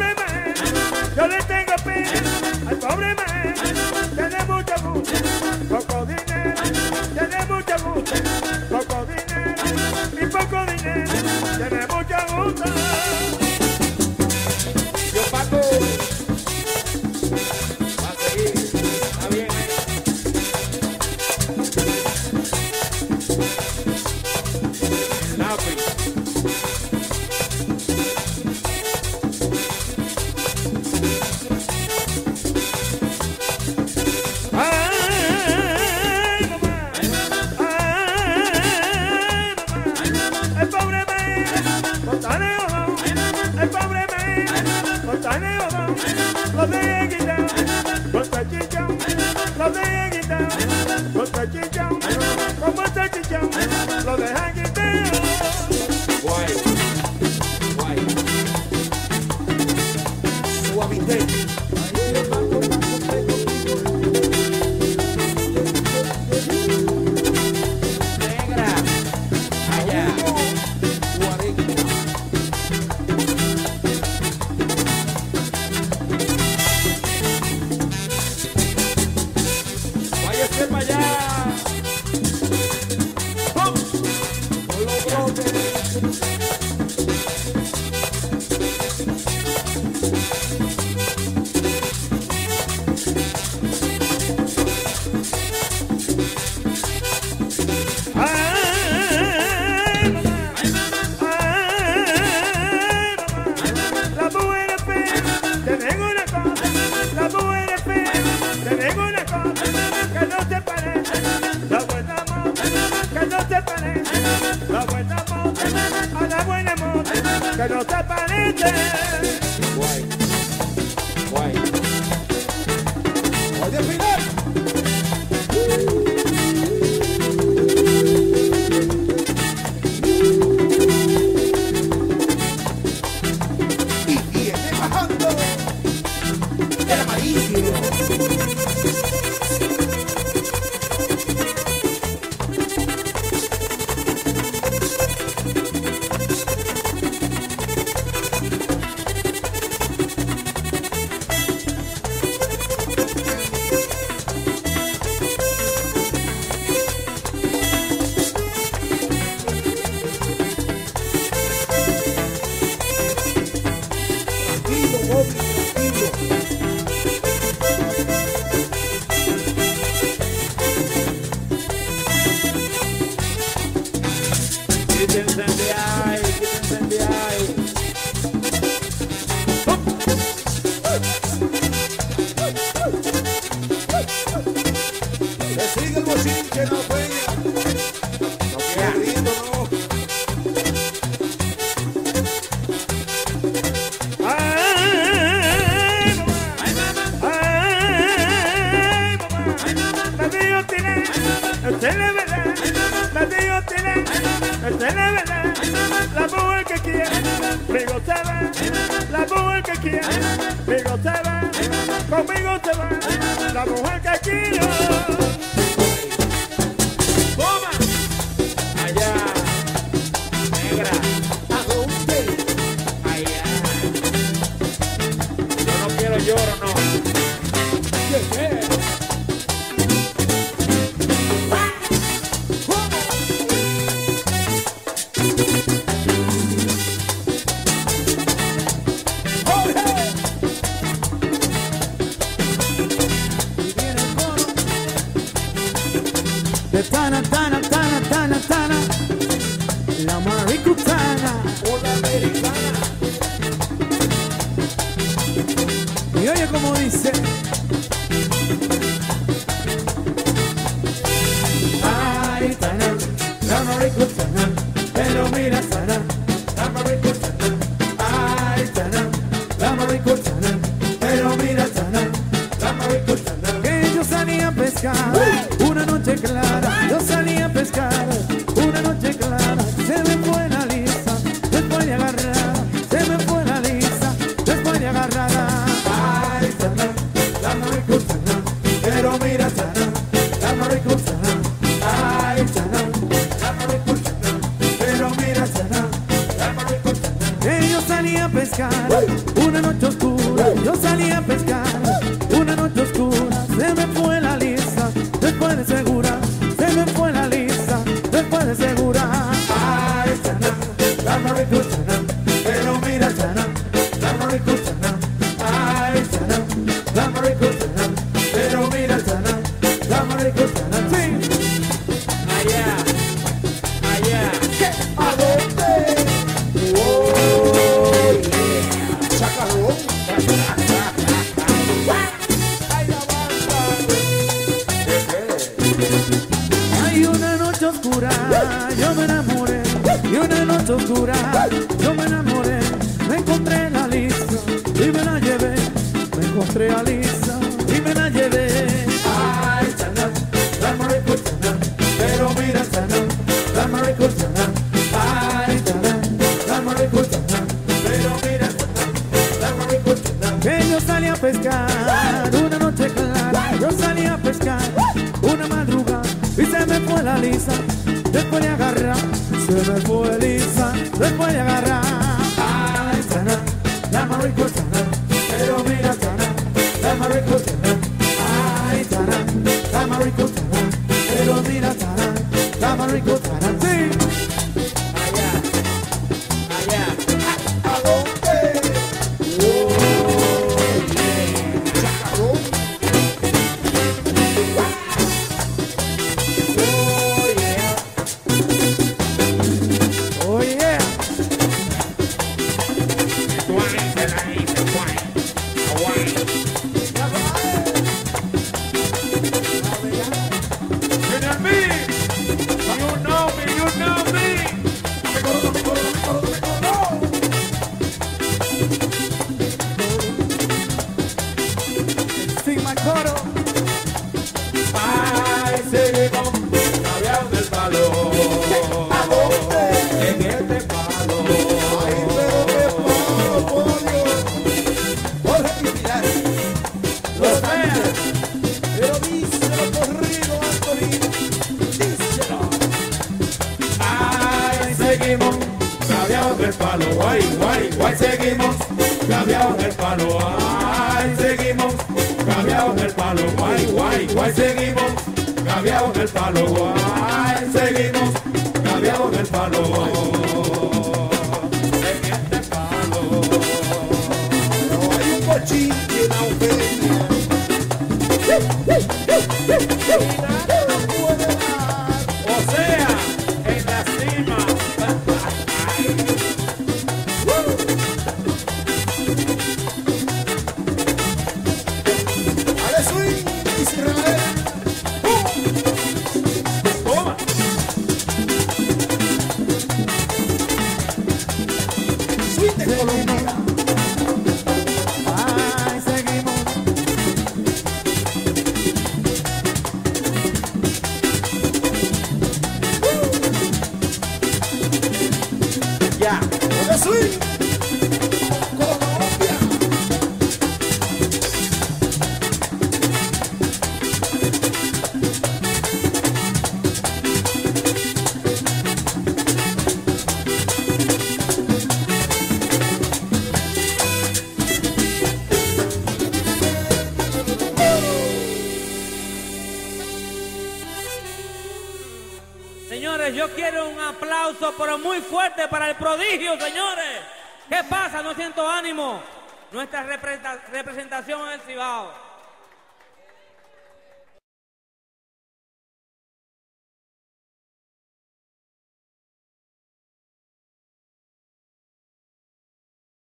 pobre man, yo le tengo pena. Al pobre man. que no te panique. te incendiáis, que te incendiáis. Que no juegue. que quiere, conmigo se va, conmigo se va, la mujer que quiere. Tana Tana. Pescar. Una noche clara, se me fue la lisa, después de agarrada, se me fue la lisa, después de agarrada. Ay, sana, la maricuchana, pero mira sana, la maricuchana. Ay, sana, la maricuchana, pero mira sana, la maricuchana. Que yo salí a pescar una noche oscura, yo salí a pescar una noche oscura, se me fue la lisa, después de segura, yo me enamoré. Y una noche oscura, se me fue. Después de. Sin my coro. Ay, seguimos seguimos cambiando el palo. Guay, guay, guay, seguimos cambiando el palo. Ay, seguimos cambiando el palo. Guay, guay, guay, seguimos cambiando el palo. Guay, pero muy fuerte para el prodigio, señores. ¿Qué pasa? No siento ánimo. Nuestra representa- representación en el Cibao.